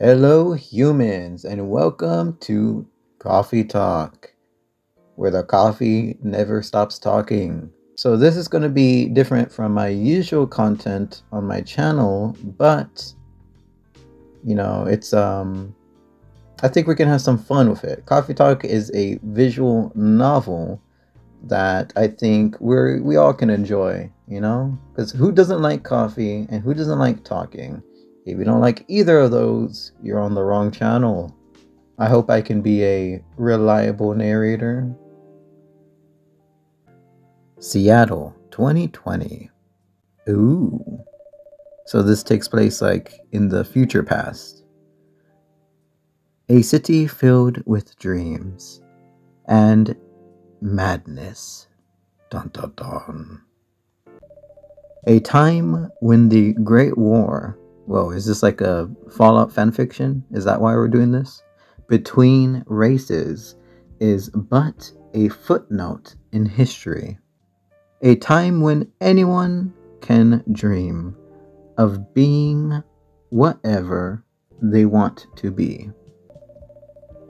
Hello, humans, and welcome to Coffee Talk, where the coffee never stops talking. So, this is going to be different from my usual content on my channel, but you know, it's um, I think we can have some fun with it. Coffee Talk is a visual novel that I think we're we all can enjoy, you know, because who doesn't like coffee and who doesn't like talking? If you don't like either of those, you're on the wrong channel. I hope I can be a reliable narrator. Seattle 2020. Ooh. So this takes place like in the future past. A city filled with dreams and madness. Dun dun dun. A time when the Great War Whoa, is this like a Fallout fanfiction? Is that why we're doing this? Between races is but a footnote in history. A time when anyone can dream of being whatever they want to be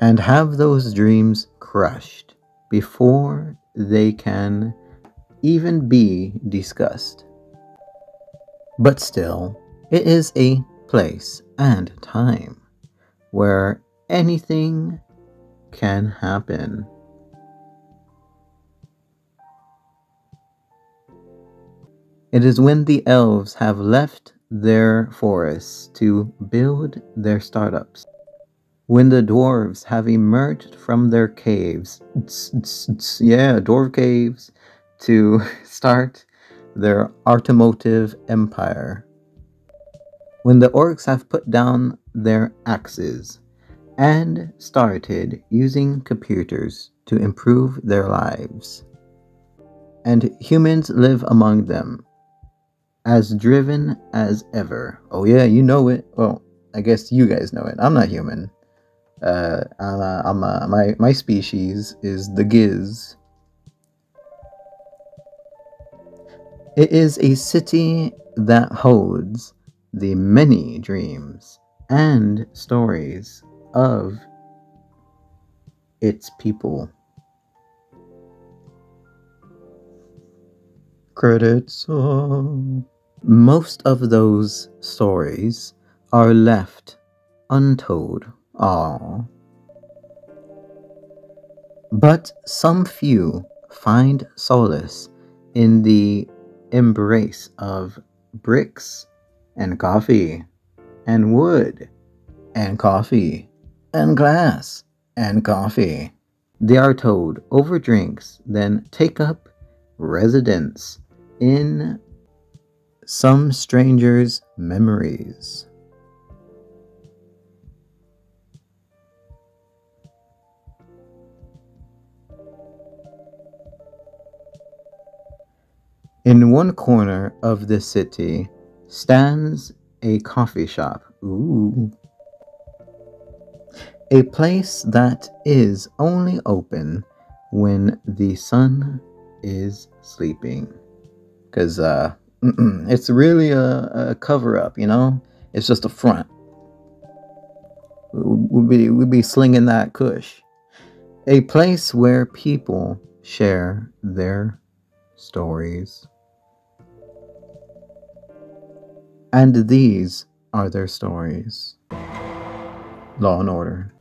and have those dreams crushed before they can even be discussed. But still, it is a place and time where anything can happen. It is when the elves have left their forests to build their startups. When the dwarves have emerged from their caves, yeah, dwarf caves, to start their automotive empire when the orcs have put down their axes and started using computers to improve their lives. And humans live among them, as driven as ever. Oh, yeah, you know it. Well, I guess you guys know it. I'm not human. Uh, I'm, a, I'm a, my, my species is the Giz. It is a city that holds the many dreams and stories of its people. Credits. Most of those stories are left untold. Ah. But some few find solace in the embrace of bricks and coffee, and wood, and coffee, and glass, and coffee. They are told over drinks, then take up residence in some stranger's memories. In one corner of the city, stands a coffee shop. Ooh. A place that is only open when the sun is sleeping. Because uh, it's really a, a cover up, you know? It's just a front. We'd be, we'd be slinging that cush. A place where people share their stories. And these are their stories. Law and Order.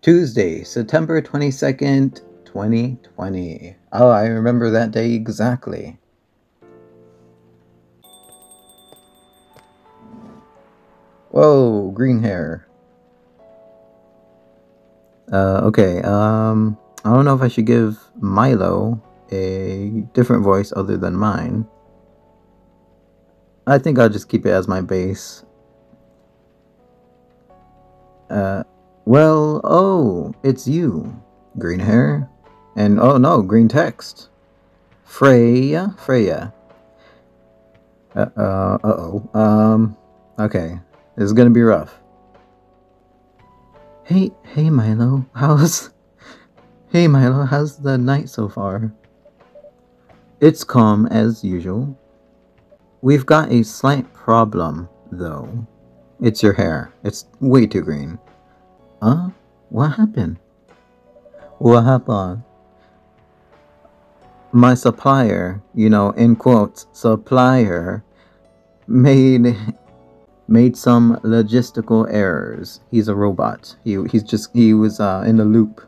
Tuesday, September 22nd, 2020. Oh, I remember that day exactly. Whoa, green hair. Uh, okay, um, I don't know if I should give Milo a different voice other than mine. I think I'll just keep it as my base. Uh, well, oh, it's you. Green hair. And, oh no, green text. Freya? Freya. Uh, uh, uh-oh. Um, okay. This is gonna be rough. Hey, hey Milo, how's... Hey Milo, how's the night so far? It's calm as usual. We've got a slight problem, though. It's your hair. It's way too green. Huh? What happened? What happened? My supplier, you know, in quotes, supplier, made made some logistical errors. He's a robot. He he's just he was uh, in the loop.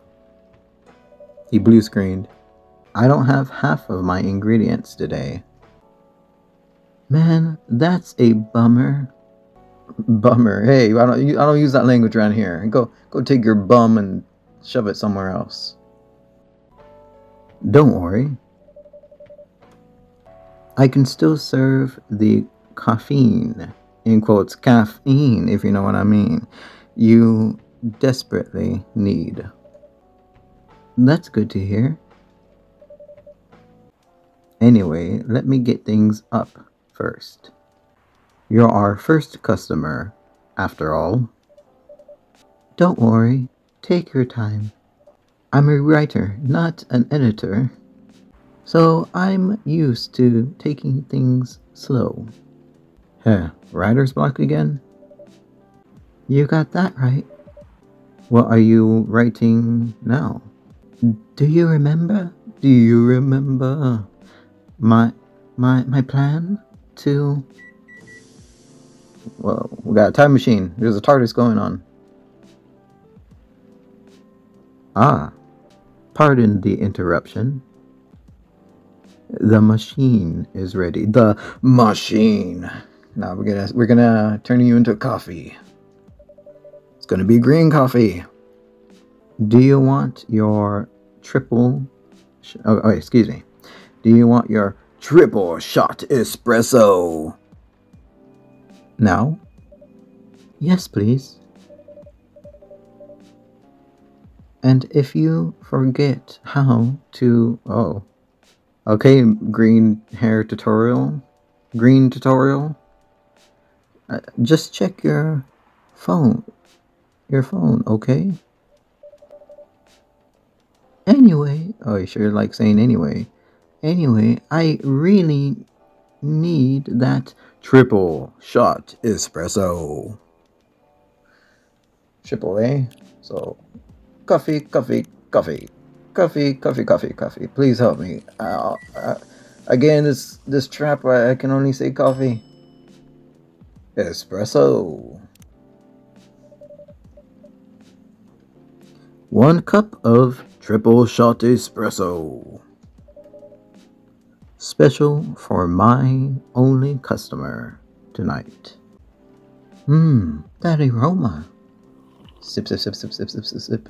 He blue screened. I don't have half of my ingredients today. Man, that's a bummer. Bummer. Hey, I don't I don't use that language around here. Go go take your bum and shove it somewhere else. Don't worry. I can still serve the caffeine, in quotes, caffeine, if you know what I mean, you desperately need. That's good to hear. Anyway, let me get things up first. You're our first customer, after all. Don't worry, take your time. I'm a writer, not an editor. So I'm used to taking things slow. Huh, writer's block again? You got that right. What are you writing now? Do you remember? Do you remember my my my plan to well, we got a time machine. There's a TARDIS going on. Ah, pardon the interruption. The machine is ready. The machine. Now we're gonna we're gonna turn you into coffee. It's gonna be green coffee. Do you want your triple? oh, oh, excuse me. Do you want your triple shot espresso? Now? Yes, please. And if you forget how to, oh, okay, green hair tutorial, green tutorial, uh, just check your phone, your phone, okay? Anyway, oh, you sure like saying anyway. Anyway, I really need that triple shot espresso. Triple A. So, coffee, coffee, coffee, coffee, coffee, coffee, coffee. Please help me. Uh, uh, again, this this trap. I, I can only say coffee. Espresso. One cup of triple shot espresso. Special for my only customer tonight. Mmm, that aroma. Sip, sip, sip, sip, sip, sip, sip, sip.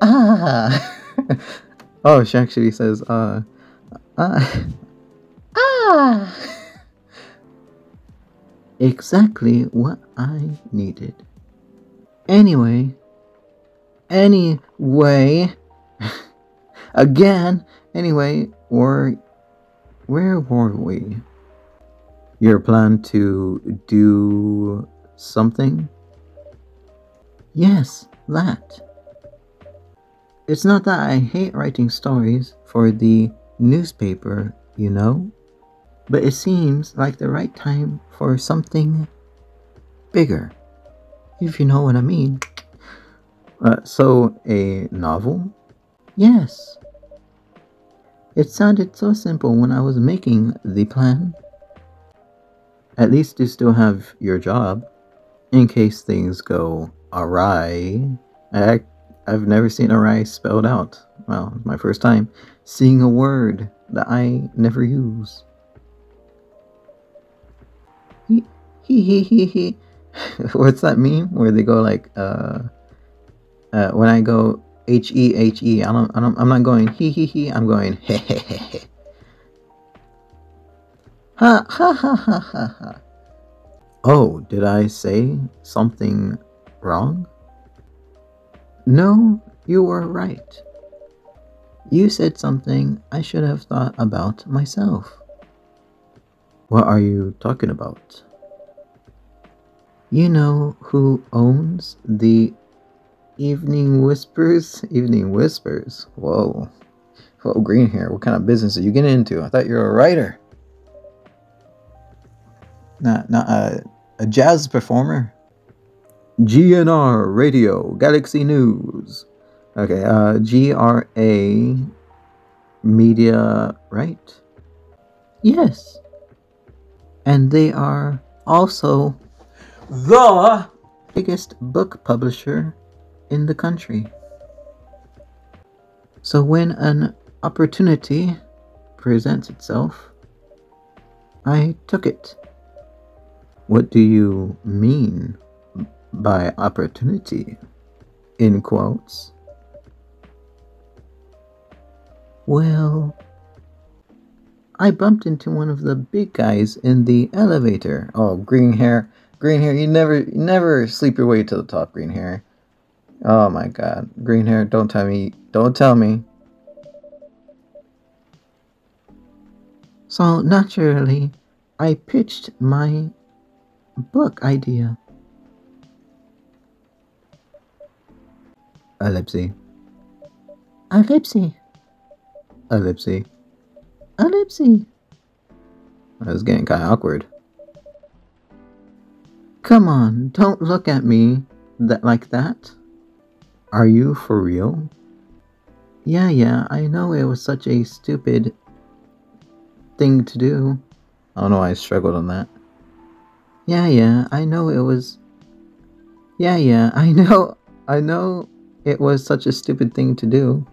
Ah! oh, she actually says, uh, uh, ah! exactly what I needed. Anyway, anyway, again, anyway, we're where were we? Your plan to do something? Yes, that. It's not that I hate writing stories for the newspaper, you know, but it seems like the right time for something bigger, if you know what I mean. Uh, so, a novel? Yes, it sounded so simple when I was making the plan. At least you still have your job, in case things go awry. I, I've never seen awry spelled out. Well, it's my first time seeing a word that I never use. He he he he. What's that meme where they go like, uh, uh, when I go H E H E. I don't, I don't, I'm not going he he he. I'm going he he he he. Ha ha ha ha ha ha. Oh, did I say something wrong? No, you were right. You said something I should have thought about myself. What are you talking about? You know who owns the Evening Whispers? Evening Whispers? Whoa. Whoa, green hair. What kind of business are you getting into? I thought you were a writer. Not, not a, A jazz performer? GNR Radio, Galaxy News. Okay, uh, GRA Media, right? Yes. And they are also the biggest book publisher in the country. So when an opportunity presents itself, I took it. What do you mean by opportunity? In quotes. Well, I bumped into one of the big guys in the elevator. Oh, green hair. Green hair, you never never sleep your way to the top, green hair. Oh my god. Green hair, don't tell me. Don't tell me. So naturally, I pitched my book idea. Ellipsy. Ellipsy. Ellipsy. Ellipsy. That was getting kind of awkward. Come on, don't look at me that like that. Are you for real? Yeah, yeah, I know it was such a stupid thing to do. I don't know I struggled on that. Yeah, yeah, I know it was. Yeah, yeah, I know. I know it was such a stupid thing to do.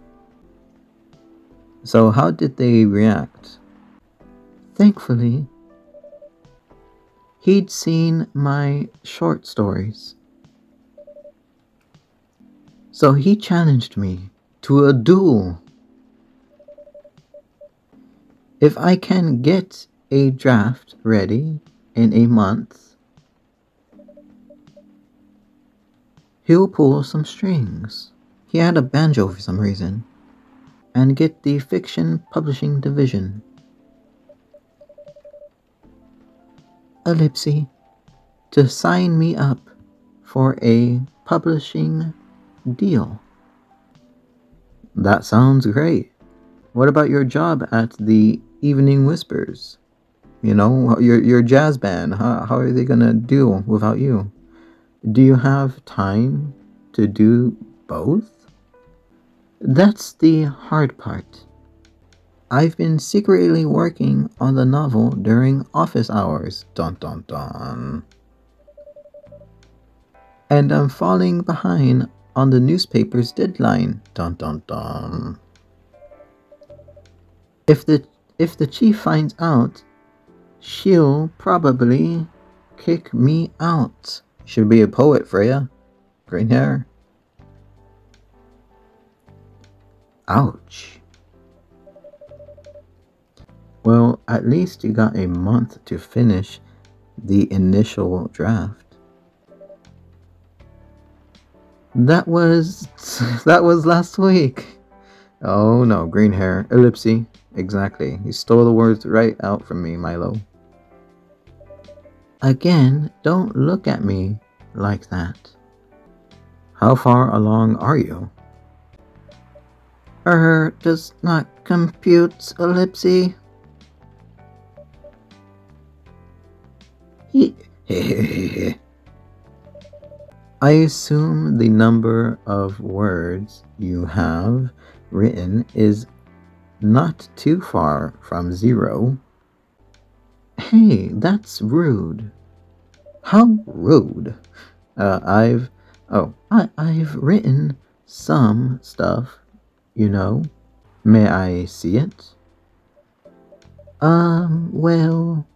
So, how did they react? Thankfully, he'd seen my short stories. So he challenged me to a duel. If I can get a draft ready in a month, he'll pull some strings. He had a banjo for some reason, and get the fiction publishing division. Ellipsy to sign me up for a publishing deal. That sounds great. What about your job at the Evening Whispers? You know, your your jazz band. How how are they gonna do without you? Do you have time to do both? That's the hard part. I've been secretly working on the novel during office hours. Dun dun dun. And I'm falling behind on the newspaper's deadline. Dun dun dun. If the if the chief finds out, she'll probably kick me out. Should be a poet, Freya. Green hair. Ouch. Well, at least you got a month to finish the initial draft. That was that was last week. Oh no, green hair, ellipsy. Exactly. You stole the words right out from me, Milo. Again, don't look at me like that. How far along are you? Er, does not compute ellipsy. He I assume the number of words you have written is not too far from zero. Hey, that's rude. How rude. Uh, I've, oh, I, I've written some stuff, you know. May I see it? Um, well,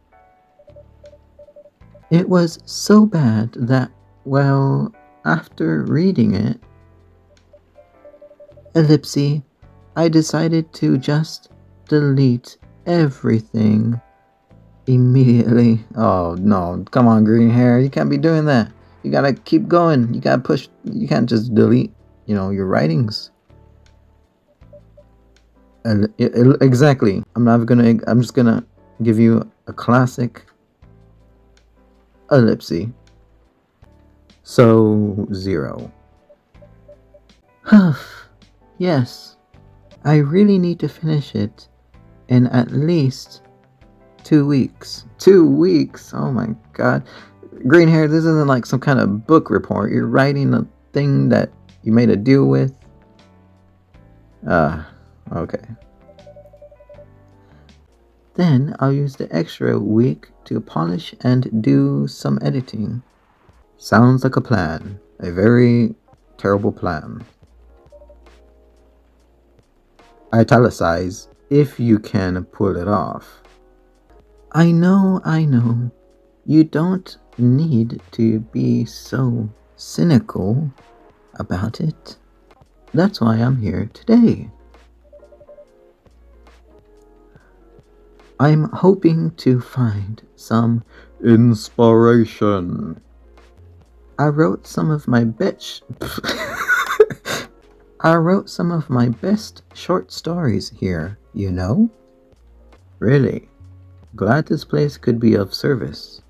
it was so bad that well, after reading it, ellipsy, I decided to just delete everything immediately. Oh no, come on, green hair, you can't be doing that. You gotta keep going. You gotta push. You can't just delete, you know, your writings. exactly. I'm not gonna. I'm just gonna give you a classic ellipsy. So, zero. Huff. yes. I really need to finish it in at least two weeks. Two weeks? Oh my god. green hair, this isn't like some kind of book report. You're writing a thing that you made a deal with. Ah, uh, okay. Then I'll use the extra week to polish and do some editing. Sounds like a plan. A very terrible plan. Italicize if you can pull it off. I know, I know. You don't need to be so cynical about it. That's why I'm here today. I'm hoping to find some inspiration. I wrote some of my bitch. I wrote some of my best short stories here, you know? Really? Glad this place could be of service.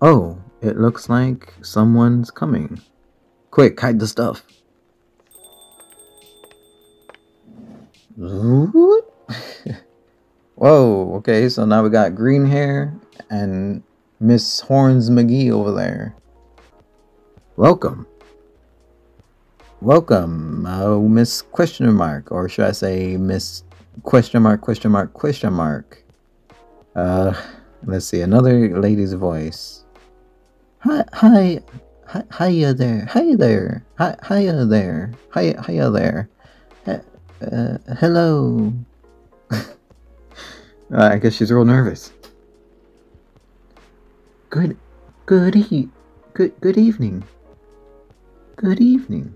Oh, it looks like someone's coming. Quick, hide the stuff. Whoa, okay, so now we got green hair and Miss Horns McGee over there. Welcome. Welcome, uh, Miss Question Mark, or should I say Miss Question Mark, Question Mark, Question Mark. Uh, let's see, another lady's voice. Hi, hi, hi, hiya there, hi there, hi, hiya there, hi, hiya there. Uh, hello. Uh, I guess she's real nervous. Good, good e good, good evening. Good evening.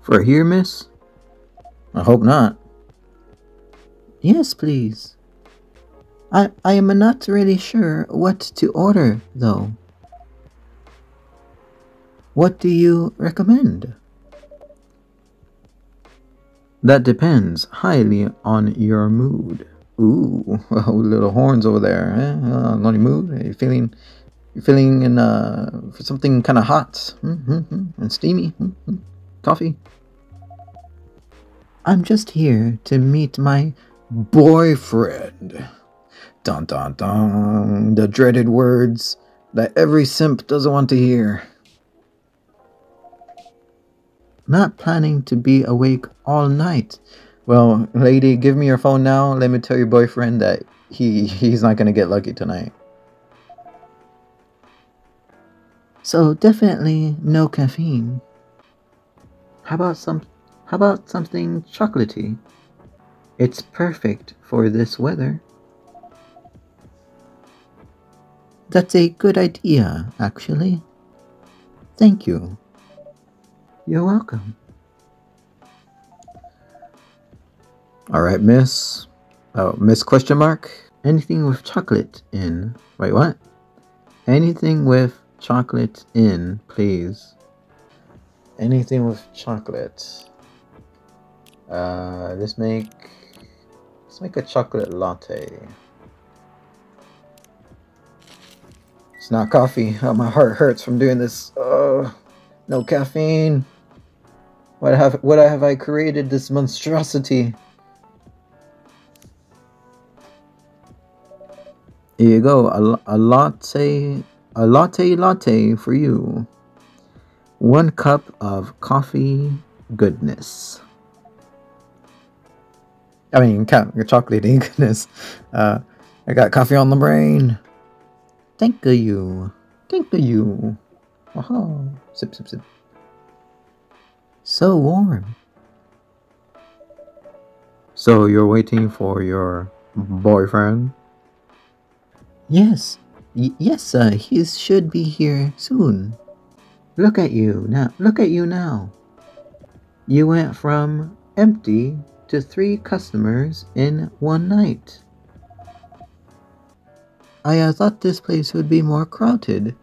For here, miss? I hope not. Yes, please. I, I am not really sure what to order, though. What do you recommend? That depends highly on your mood. Ooh, little horns over there. Eh? Uh, your mood? Are you feeling, you feeling in uh, for something kind of hot mm-hmm, and steamy? Mm-hmm. Coffee? I'm just here to meet my boyfriend. Dun dun dun. The dreaded words that every simp doesn't want to hear. Not planning to be awake all night. Well, lady, give me your phone now. Let me tell your boyfriend that he he's not gonna get lucky tonight. So definitely no caffeine. How about some how about something chocolatey? It's perfect for this weather. That's a good idea, actually. Thank you. You're welcome. All right, Miss. Oh, Miss question mark. Anything with chocolate in. Wait, what? Anything with chocolate in, please. Anything with chocolate. Uh, let's make let's make a chocolate latte. It's not coffee. Oh, my heart hurts from doing this. Oh, no caffeine. What have what have I created this monstrosity? Here you go, a, a latte, a latte latte for you. One cup of coffee goodness. I mean, your chocolatey goodness. Uh, I got coffee on the brain. Thank you. Thank you. Wow. Sip, sip, sip. So warm. So you're waiting for your boyfriend? Yes. Y yes, sir. He should be here soon. Look at you now. Look at you now. You went from empty to three customers in one night. I uh, thought this place would be more crowded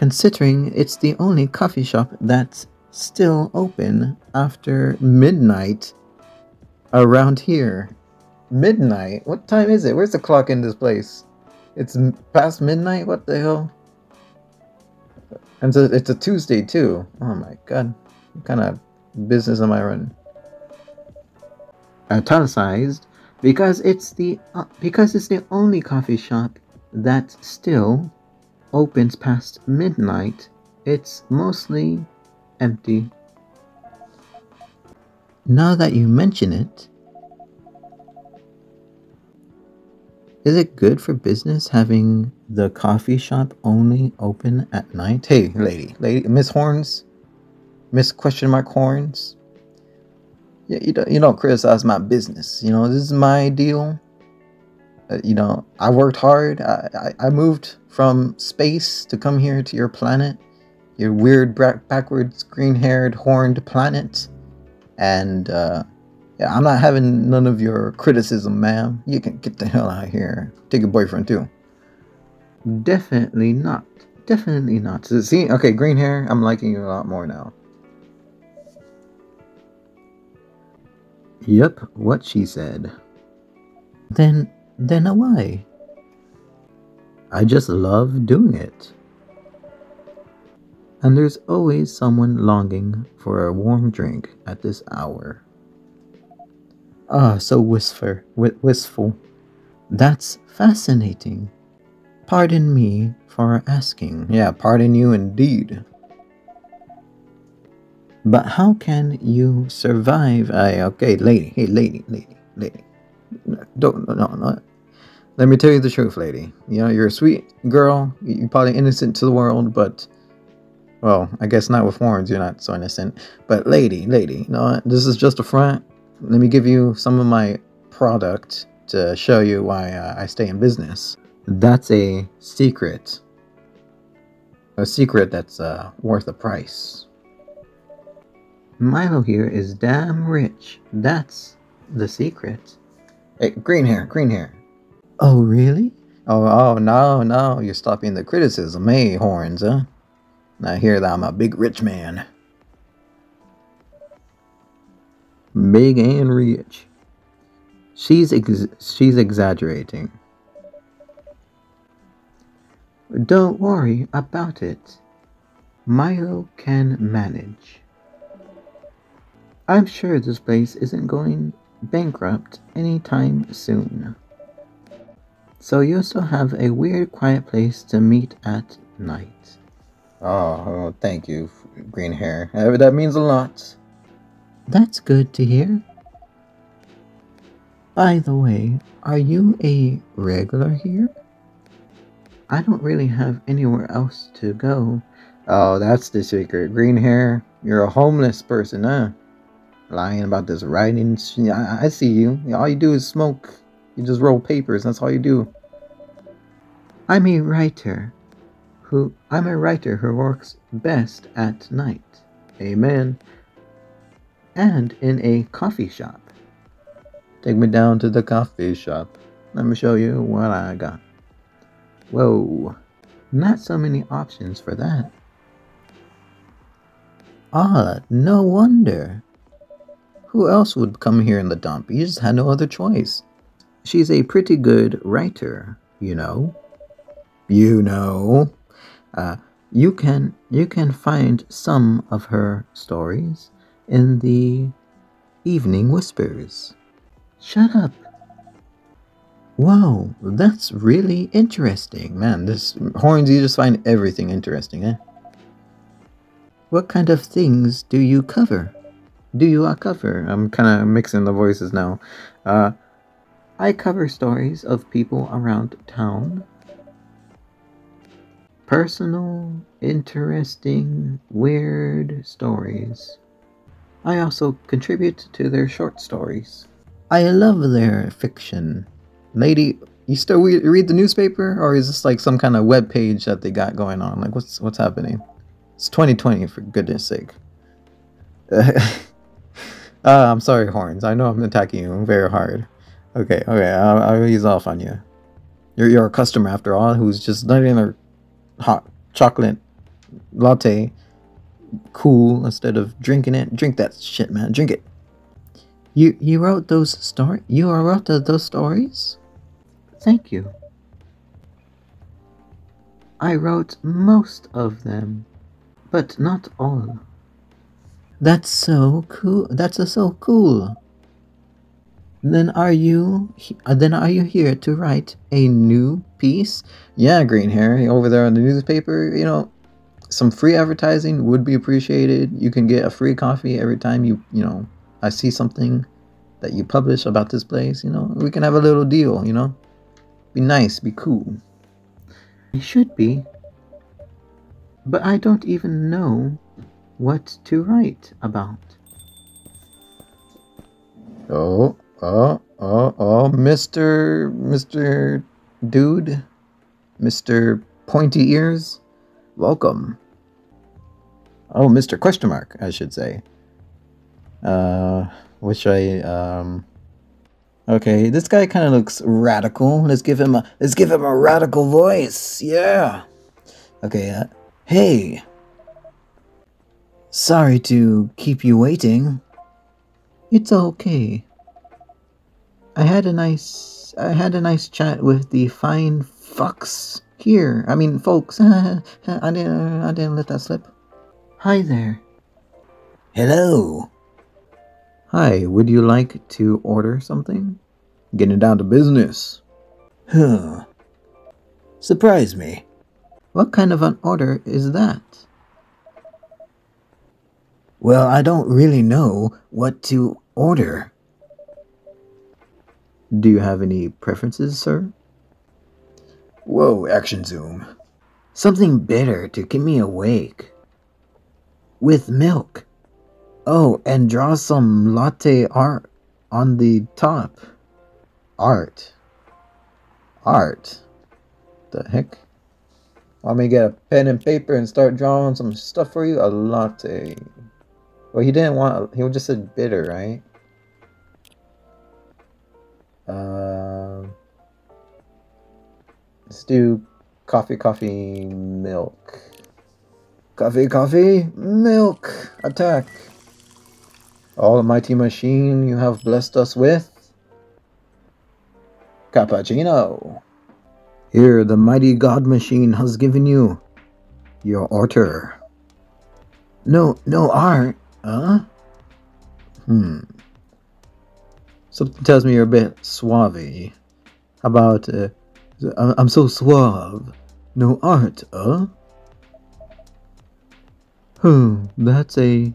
considering it's the only coffee shop that's still open after midnight around here. Midnight? What time is it? Where's the clock in this place? It's past midnight? What the hell? And so it's a Tuesday too. Oh my god. What kind of business am I running? Italicized. because it's the uh, because it's the only coffee shop that still opens past midnight. It's mostly empty. Now that you mention it, is it good for business having the coffee shop only open at night? Hey, lady, lady, Miss Horns, Miss Question Mark Horns. Yeah, you don't, you don't criticize my business. You know, this is my deal. Uh, you know, I worked hard. I, I, I moved from space to come here to your planet, your weird backwards green haired horned planet. And uh, yeah, I'm not having none of your criticism, ma'am. You can get the hell out of here. Take your boyfriend too. Definitely not. Definitely not. See, okay, green hair. I'm liking you a lot more now. Yep, what she said. Then, then why? I just love doing it. And there's always someone longing for a warm drink at this hour. Ah, so wistful, wistful. That's fascinating. Pardon me for asking. Yeah, pardon you indeed. But how can you survive? I okay, lady, hey, lady, lady, lady. Don't no no. Let me tell you the truth, lady. You know you're a sweet girl. You're probably innocent to the world, but well, I guess not with horns. You're not so innocent. But lady, lady, you know this is just a front. Let me give you some of my product to show you why uh, I stay in business. That's a secret. A secret that's uh, worth a price. Milo here is damn rich. That's the secret. Hey, green hair, green hair. Oh, really? Oh, oh, no, no, you're stopping the criticism. Hey, horns, huh? I hear that I'm a big rich man. Big and rich. She's ex she's exaggerating. Don't worry about it. Milo can manage. I'm sure this place isn't going bankrupt anytime soon. So you still have a weird quiet place to meet at night. Oh, thank you, green hair. That means a lot. That's good to hear. By the way, are you a regular here? I don't really have anywhere else to go. Oh, that's the secret. Green hair. You're a homeless person, huh? lying about this writing. I, I see you. All you do is smoke. You just roll papers. That's all you do. I'm a writer who I'm a writer who works best at night. Amen. And in a coffee shop. Take me down to the coffee shop. Let me show you what I got. Whoa. Not so many options for that. Ah, no wonder. Who else would come here in the dump? You just had no other choice. She's a pretty good writer, you know. You know. Uh, you can you can find some of her stories in the Evening Whispers. Shut up. Wow, that's really interesting. Man, this Horns, you just find everything interesting, eh? What kind of things do you cover? do you uh, cover? I'm kind of mixing the voices now. Uh, I cover stories of people around town. Personal, interesting, weird stories. I also contribute to their short stories. I love their fiction. Lady, you still read the newspaper, or is this like some kind of web page that they got going on? Like, what's what's happening? It's 2020, for goodness sake. Uh, I'm sorry, Horns. I know I'm attacking you very hard. Okay, okay, I'll, I'll ease off on you. You're, you're a customer after all who's just not in a hot chocolate latte cool instead of drinking it. Drink that shit, man. Drink it. You you wrote those story. You wrote those stories. Thank you. I wrote most of them, but not all. That's so cool. That's so cool. Then are you uh, then are you here to write a new piece? Yeah, Green Hair, over there on the newspaper, you know, some free advertising would be appreciated. You can get a free coffee every time you, you know, I see something that you publish about this place, you know. We can have a little deal, you know. Be nice, be cool. It should be. But I don't even know what to write about. Oh, oh, oh, oh, Mr. Mr. Dude, Mr. Pointy Ears, welcome. Oh, Mr. Question Mark, I should say. Uh, which I um. Okay, this guy kind of looks radical. Let's give him a let's give him a radical voice. Yeah. Okay. Uh, hey. Sorry to keep you waiting. It's okay. I had a nice I had a nice chat with the fine fucks here. I mean, folks. I didn't I didn't let that slip. Hi there. Hello. Hi, would you like to order something? Getting down to business. Huh. Surprise me. What kind of an order is that? Well, I don't really know what to order. Do you have any preferences, sir? Whoa, action zoom. Something bitter to keep me awake. With milk. Oh, and draw some latte art on the top. Art. Art. The heck? Want me to get a pen and paper and start drawing some stuff for you? A latte. Well, he didn't want, he just said bitter, right? Uh, let's do coffee, coffee, milk. Coffee, coffee, milk, attack. Almighty machine you have blessed us with. Cappuccino. Here, the mighty God machine has given you your order. No, no art. Huh? Hmm. Something tells me you're a bit suave. How about, uh, I'm so suave. No art, huh? Hmm, that's a,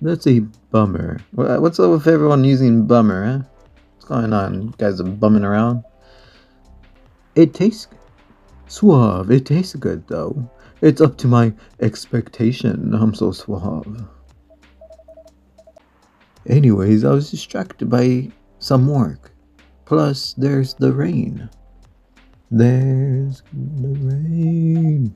that's a bummer. What's up with everyone using bummer, huh? What's going on? You guys are bumming around? It tastes suave. It tastes good, though. It's up to my expectation. I'm so suave. Anyways, I was distracted by some work. Plus, there's the rain. There's the rain.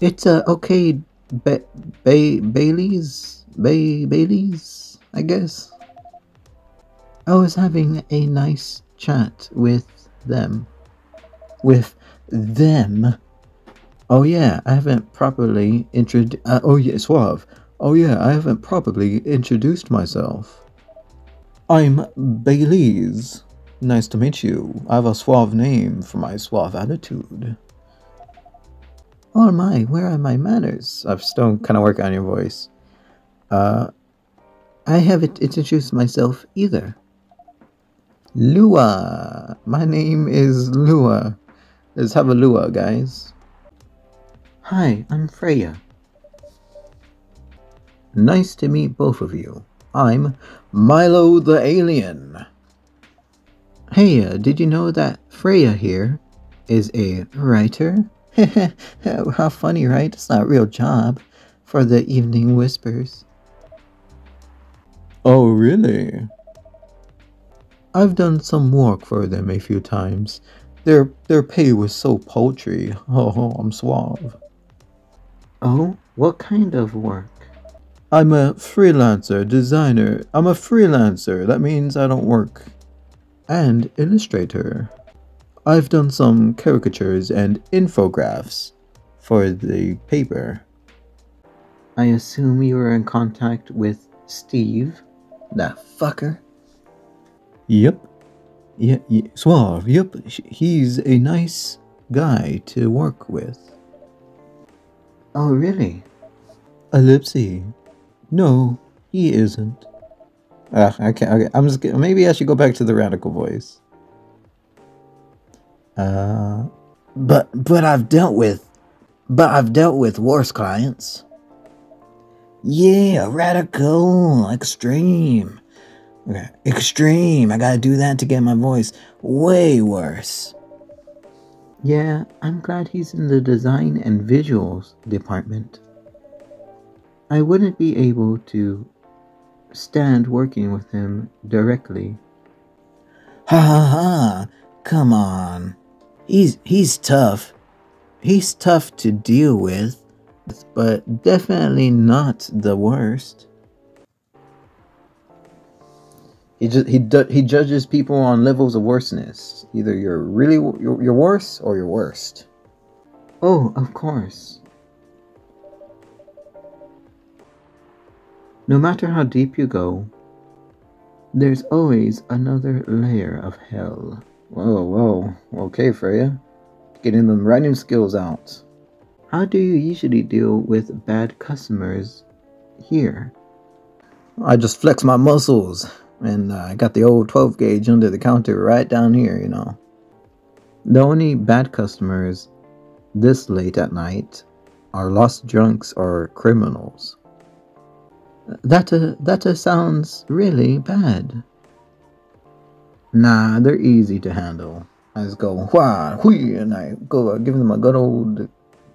It's a uh, okay, ba- ba- Baileys, ba- Baileys, I guess. I was having a nice chat with them. With them. Oh yeah, I haven't properly introduced. Uh, oh yeah, suave. Oh yeah, I haven't properly introduced myself. I'm Baileys. Nice to meet you. I have a suave name for my suave attitude. Oh my, where are my manners? I've still kind of working on your voice. Uh, I haven't introduced myself either. Lua. My name is Lua. Let's have a Lua, guys. Hi, I'm Freya. Nice to meet both of you. I'm Milo the Alien. Hey, uh, did you know that Freya here is a writer? How funny, right? It's not a real job for the Evening Whispers. Oh, really? I've done some work for them a few times. Their their pay was so paltry. Oh, I'm suave. Oh, what kind of work? I'm a freelancer, designer. I'm a freelancer. That means I don't work. And illustrator. I've done some caricatures and infographics for the paper. I assume you were in contact with Steve, that fucker? Yep. Yeah, yeah, Suave, yep. He's a nice guy to work with. Oh, really? Ellipsy. No, he isn't. Uh, I can't. Okay, I'm just. Maybe I should go back to the radical voice. Uh, but but I've dealt with, but I've dealt with worse clients. Yeah, radical, extreme. Okay, extreme. I gotta do that to get my voice way worse. Yeah, I'm glad he's in the design and visuals department. I wouldn't be able to stand working with him directly. Ha ha ha! Come on. He's he's tough. He's tough to deal with, but definitely not the worst. He just he he judges people on levels of worseness. Either you're really you're, you're worse or you're worst. Oh, of course. No matter how deep you go, there's always another layer of hell. Whoa, whoa. Okay, Freya. Getting them writing skills out. How do you usually deal with bad customers here? I just flex my muscles and uh, I got the old 12 gauge under the counter right down here, you know. The only bad customers this late at night are lost drunks or criminals. That uh, that uh, sounds really bad. Nah, they're easy to handle. I just go wha hui, and I go uh, give them a good old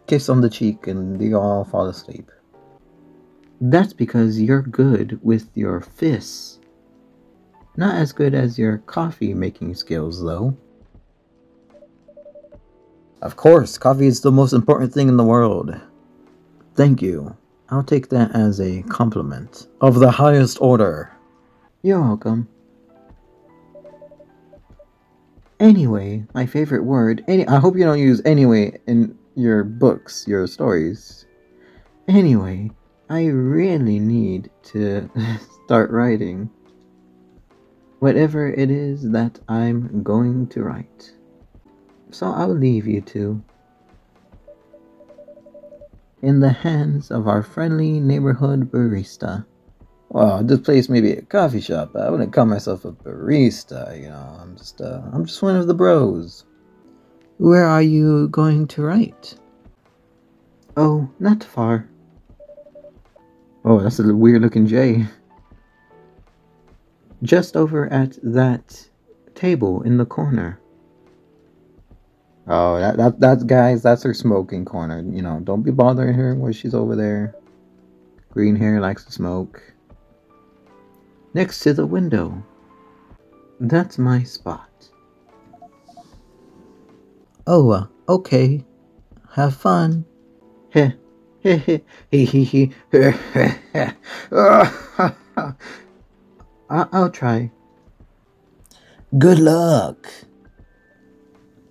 kiss on the cheek, and they all fall asleep. That's because you're good with your fists. Not as good as your coffee making skills, though. Of course, coffee is the most important thing in the world. Thank you. I'll take that as a compliment of the highest order. You're welcome. Anyway, my favorite word. Any I hope you don't use anyway in your books, your stories. Anyway, I really need to start writing whatever it is that I'm going to write. So I'll leave you two in the hands of our friendly neighborhood barista. Well, this place may be a coffee shop. But I wouldn't call myself a barista, you know. I'm just uh, I'm just one of the bros. Where are you going to write? Oh, not far. Oh, that's a weird looking J just over at that table in the corner. Oh, that, that that's guys, that's her smoking corner. You know, don't be bothering her while she's over there. Green hair likes to smoke. Next to the window. That's my spot. Oh, uh, okay. Have fun. Heh. I'll try. Good luck.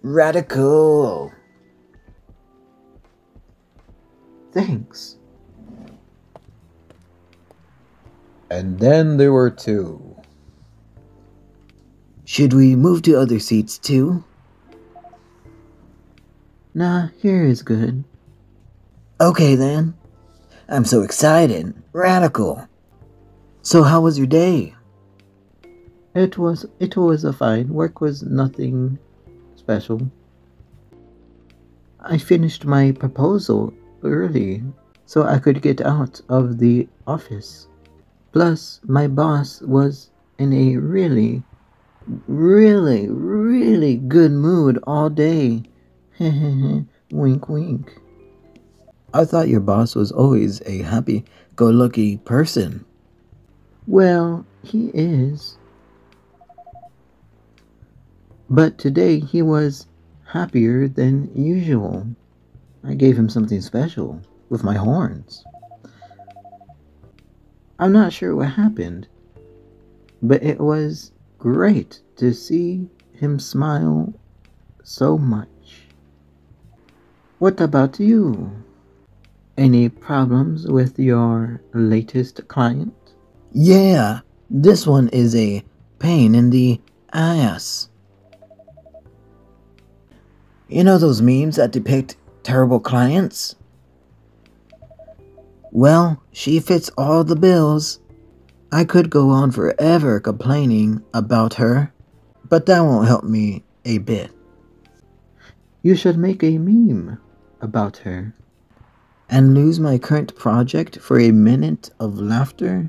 Radical. Thanks. And then there were two. Should we move to other seats too? Nah, here is good. Okay then. I'm so excited. Radical. So, how was your day? It was it was a fine. Work was nothing special. I finished my proposal early so I could get out of the office. Plus, my boss was in a really, really, really good mood all day. wink, wink. I thought your boss was always a happy go lucky person. Well, he is. But today he was happier than usual. I gave him something special with my horns. I'm not sure what happened, but it was great to see him smile so much. What about you? Any problems with your latest client? Yeah, this one is a pain in the ass. You know those memes that depict terrible clients? Well, she fits all the bills. I could go on forever complaining about her, but that won't help me a bit. You should make a meme about her. And lose my current project for a minute of laughter?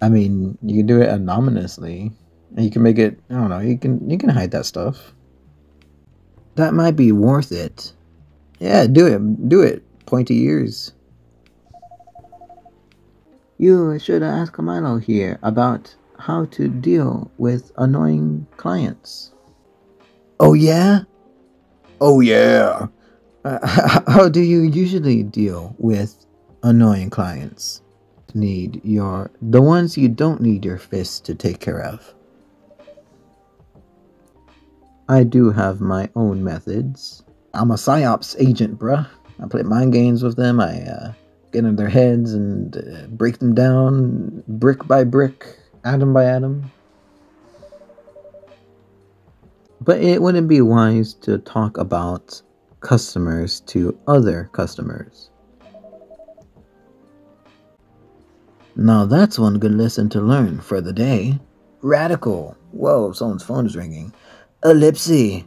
I mean, you can do it anonymously. You can make it. I don't know. You can you can hide that stuff. That might be worth it. Yeah, do it. Do it. Pointy ears. You should ask Milo here about how to deal with annoying clients. Oh yeah? Oh yeah. Uh, how do you usually deal with annoying clients? Need your the ones you don't need your fists to take care of. I do have my own methods. I'm a psyops agent, bruh. I play mind games with them. I uh, get in their heads and uh, break them down brick by brick, atom by atom. But it wouldn't be wise to talk about customers to other customers. Now that's one good lesson to learn for the day. Radical. Whoa, someone's phone is ringing. Ellipsy.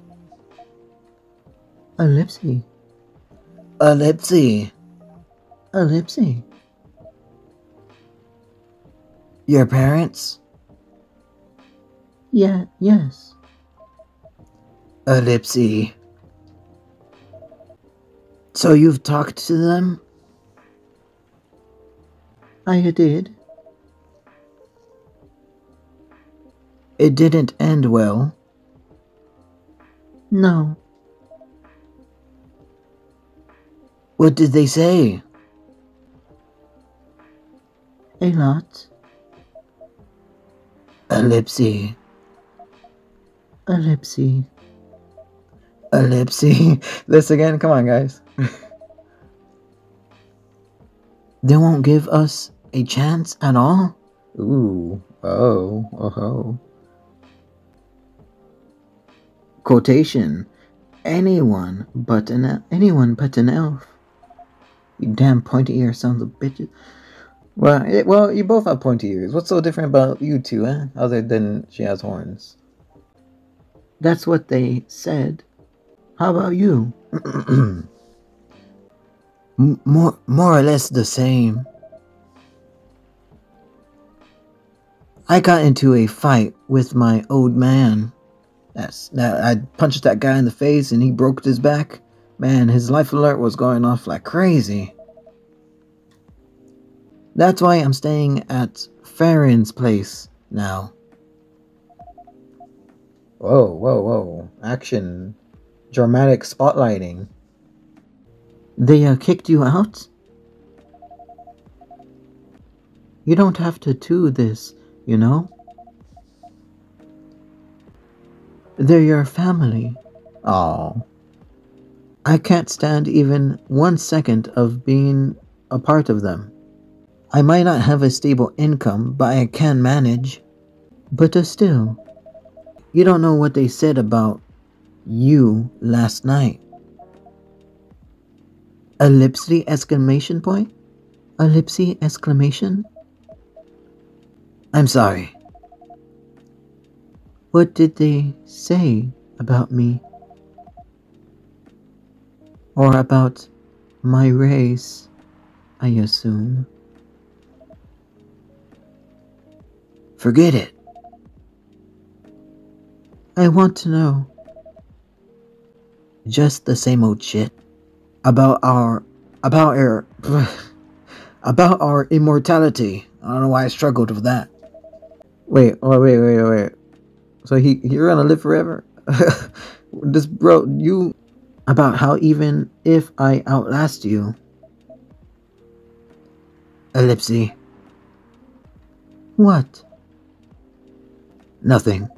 Ellipsy. Ellipsy. Ellipsy. Your parents? Yeah, yes. Ellipsy. So you've talked to them? I did. It didn't end well. No. What did they say? A lot. Ellipsy. Ellipsy. Ellipsy. this again? Come on, guys. they won't give us a chance at all? Ooh. Oh. Oh. oh. Quotation. Anyone but an anyone but an elf. You damn pointy ear sons of bitches. Well, it, well, you both have pointy ears. What's so different about you two, eh? Other than she has horns. That's what they said. How about you? more, more or less the same. I got into a fight with my old man. That's that I punched that guy in the face and he broke his back. Man, his life alert was going off like crazy. That's why I'm staying at Farron's place now. Whoa, whoa, whoa. Action. Dramatic spotlighting. They uh, kicked you out? You don't have to do this, you know? They're your family. Oh. I can't stand even one second of being a part of them. I might not have a stable income, but I can manage. But uh, still, you don't know what they said about you last night. Ellipsy exclamation point? Ellipsy exclamation? I'm sorry. What did they say about me? Or about my race, I assume. Forget it. I want to know. Just the same old shit. About our. About our. About our immortality. I don't know why I struggled with that. Wait, oh, wait, wait, wait. So he, you're gonna live forever? this bro, you. About how even if I outlast you. Ellipsy. What? Nothing.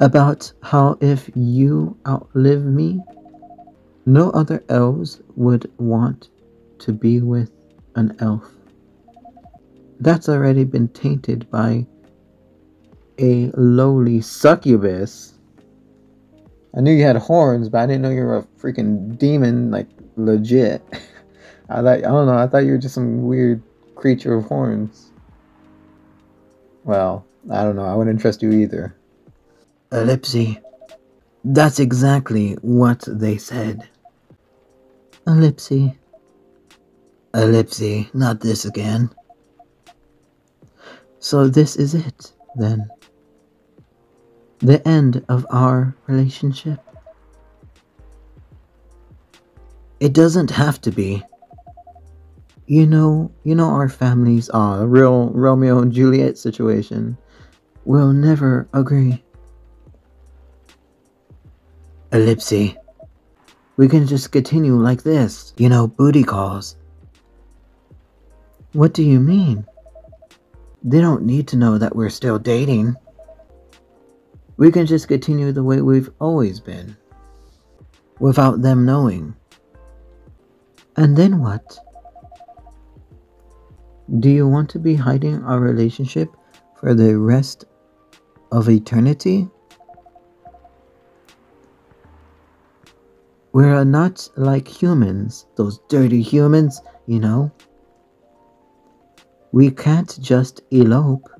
About how if you outlive me, no other elves would want to be with an elf. That's already been tainted by a lowly succubus. I knew you had horns, but I didn't know you were a freaking demon, like legit. I thought I don't know. I thought you were just some weird creature of horns. Well, I don't know. I wouldn't trust you either. Ellipsy. That's exactly what they said. Ellipsy. Ellipsy, not this again. So this is it, then. The end of our relationship. It doesn't have to be. You know, you know our families are a real Romeo and Juliet situation. We'll never agree. Ellipsy. We can just continue like this, you know, booty calls. What do you mean? They don't need to know that we're still dating. We can just continue the way we've always been. Without them knowing. And then what? Do you want to be hiding our relationship for the rest of eternity? We're not like humans, those dirty humans, you know. We can't just elope.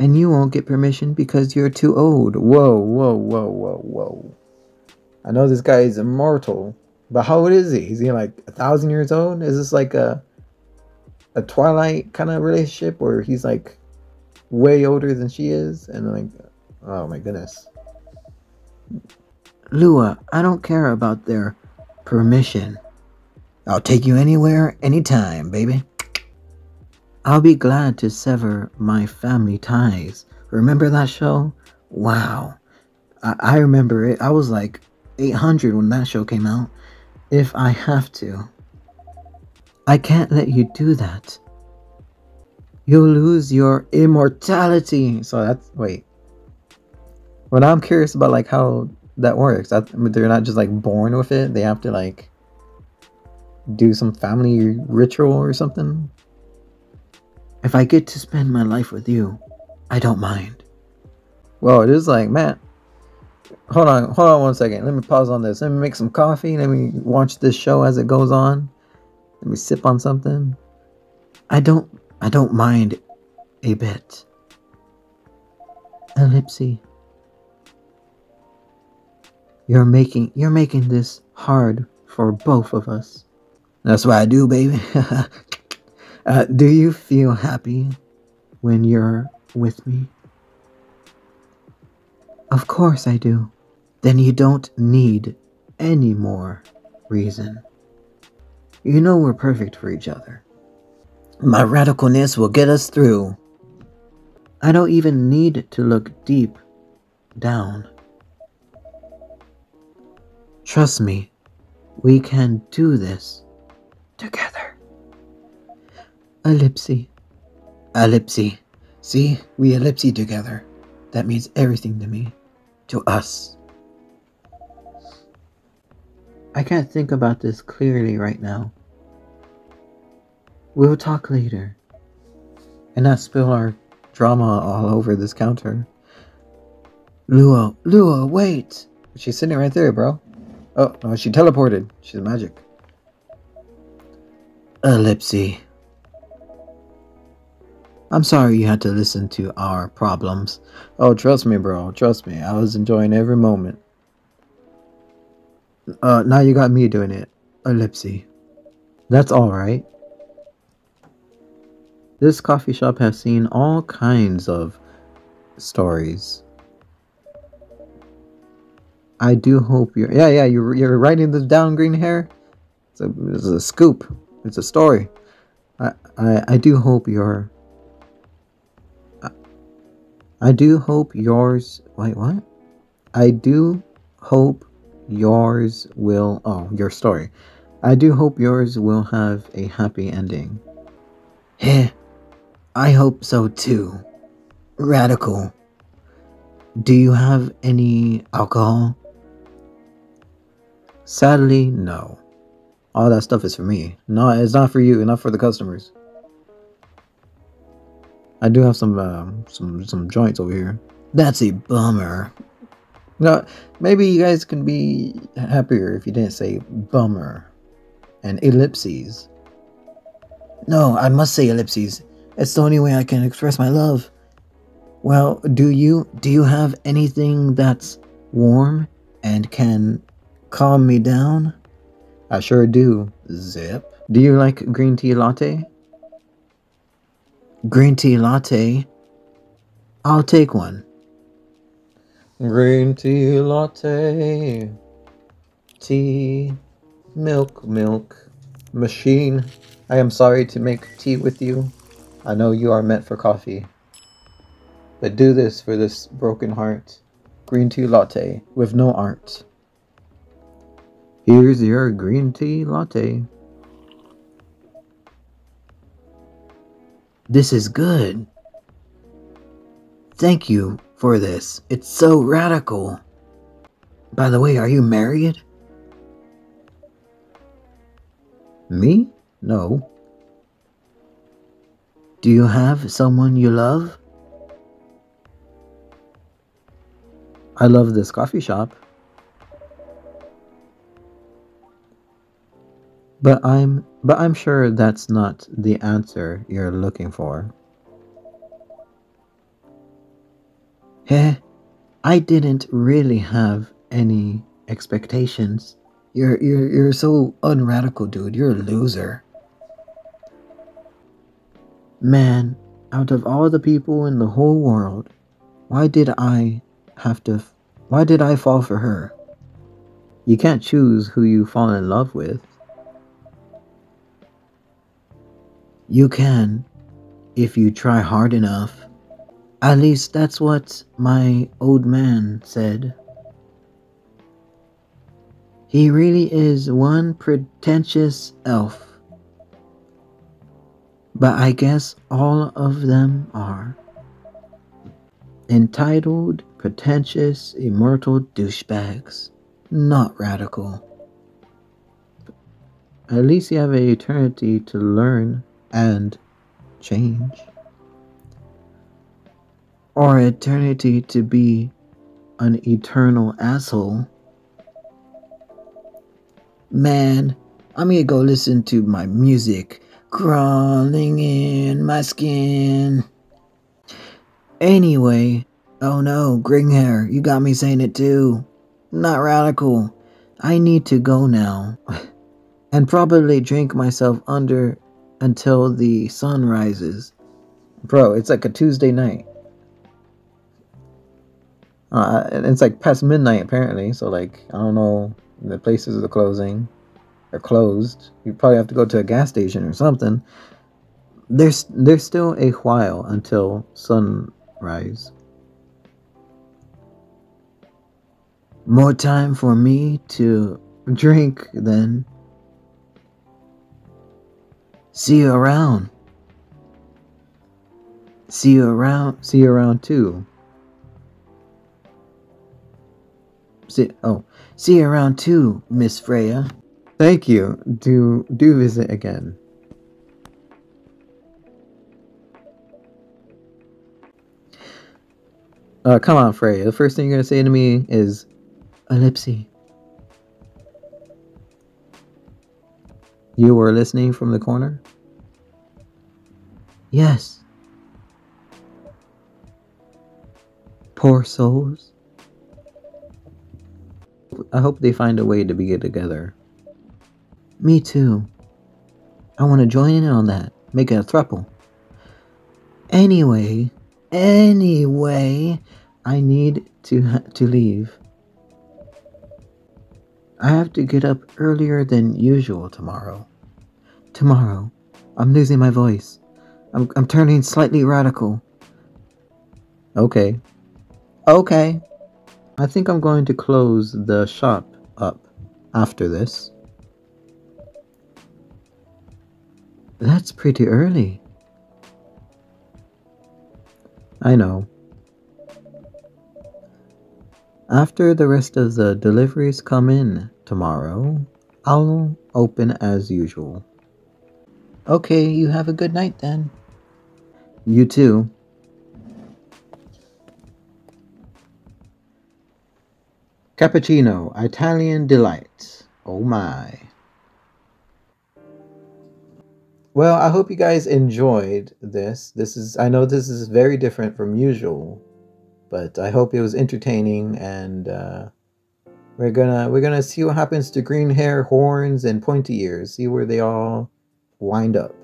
And you won't get permission because you're too old. Whoa, whoa, whoa, whoa, whoa. I know this guy is immortal, but how old is he? Is he like a thousand years old? Is this like a a Twilight kind of relationship where he's like way older than she is? And like, oh my goodness. Lua, I don't care about their permission. I'll take you anywhere, anytime, baby. I'll be glad to sever my family ties. Remember that show? Wow. I, I remember it. I was like 800 when that show came out. If I have to. I can't let you do that. You'll lose your immortality. So that's wait. What I'm curious about, like how that works. I, they're not just like born with it. They have to like do some family ritual or something. If I get to spend my life with you, I don't mind. Well, it is like, man, hold on, hold on one second. Let me pause on this. Let me make some coffee. Let me watch this show as it goes on. Let me sip on something. I don't, I don't mind a bit. Ellipsy. You're making, you're making this hard for both of us. That's what I do, baby. uh, do you feel happy when you're with me? Of course I do. Then you don't need any more reason. You know we're perfect for each other. My radicalness will get us through. I don't even need to look deep down. Trust me, we can do this. Ellipsy. Ellipsy. See, we ellipsy together. That means everything to me. To us. I can't think about this clearly right now. We'll talk later. And not spill our drama all over this counter. Lua, Lua, wait! She's sitting right there, bro. Oh, no, she teleported. She's magic. Ellipsy. I'm sorry you had to listen to our problems. Oh, trust me, bro. Trust me. I was enjoying every moment. Uh, now you got me doing it. Ellipsy. That's alright. This coffee shop has seen all kinds of stories. I do hope you're. Yeah, yeah, you're, you're writing this down, green hair? It's a, it's a scoop. It's a story. I, I, I do hope you're I do hope yours. Wait, what? I do hope yours will. Oh, your story. I do hope yours will have a happy ending. Heh. I hope so too. Radical. Do you have any alcohol? Sadly, no. All that stuff is for me. No, it's not for you, not for the customers. I do have some um, some some joints over here. That's a bummer. No, maybe you guys can be happier if you didn't say bummer and ellipses. No, I must say ellipses. It's the only way I can express my love. Well, do you do you have anything that's warm and can calm me down? I sure do. Zip. Do you like green tea latte? Green tea latte? I'll take one. Green tea latte. Tea. Milk, milk. Machine. I am sorry to make tea with you. I know you are meant for coffee. But do this for this broken heart. Green tea latte with no art. Here's your green tea latte. This is good. Thank you for this. It's so radical. By the way, are you married? Me? No. Do you have someone you love? I love this coffee shop. But I'm but I'm sure that's not the answer you're looking for. Heh, I didn't really have any expectations. You're you're you're so unradical, dude. You're a loser. Man, out of all the people in the whole world, why did I have to why did I fall for her? You can't choose who you fall in love with. You can if you try hard enough. At least that's what my old man said. He really is one pretentious elf. But I guess all of them are. Entitled, pretentious, immortal douchebags. Not radical. At least you have an eternity to learn and change or eternity to be an eternal asshole. Man, I'm gonna go listen to my music crawling in my skin. Anyway, oh no, green hair, you got me saying it too. Not radical. I need to go now. and probably drink myself under until the sun rises. Bro, it's like a Tuesday night. Uh, it's like past midnight apparently, so like I don't know. The places are closing, They're closed. You probably have to go to a gas station or something. There's there's still a while until sunrise. More time for me to drink then. See you around. See you around. See you around too. See, oh, see you around too, Miss Freya. Thank you. Do do visit again. Uh, come on, Freya. The first thing you're gonna say to me is, Ellipsy. You were listening from the corner? Yes. Poor souls. I hope they find a way to be together. Me too. I want to join in on that. Make it a thruple. Anyway, anyway, I need to to leave. I have to get up earlier than usual tomorrow. Tomorrow, I'm losing my voice. I'm I'm turning slightly radical. Okay. Okay. I think I'm going to close the shop up after this. That's pretty early. I know. After the rest of the deliveries come in tomorrow, I'll open as usual. Okay, you have a good night then. You too. Cappuccino, Italian delight. Oh my. well, I hope you guys enjoyed this. This is I know this is very different from usual, but I hope it was entertaining and uh, we're gonna we're gonna see what happens to green hair, horns, and pointy ears. See where they all wind up.